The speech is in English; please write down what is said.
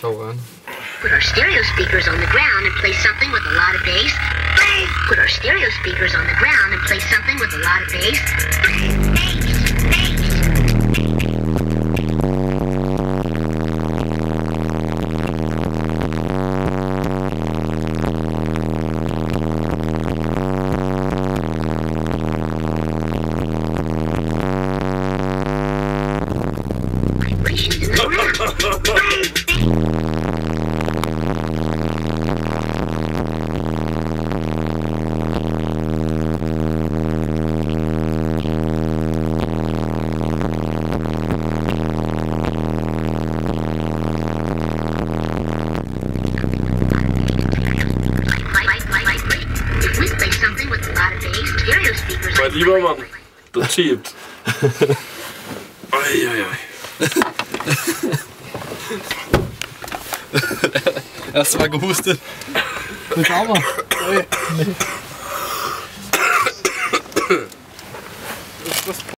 Sjov ørn. Um, Put our stereo speakers on the ground and play something with a lot of bass. Put our stereo speakers on the ground and play something with a lot of bass. Vibrations in the ground. If we play something with a Erst mal gehustet. Das sauber. Nee.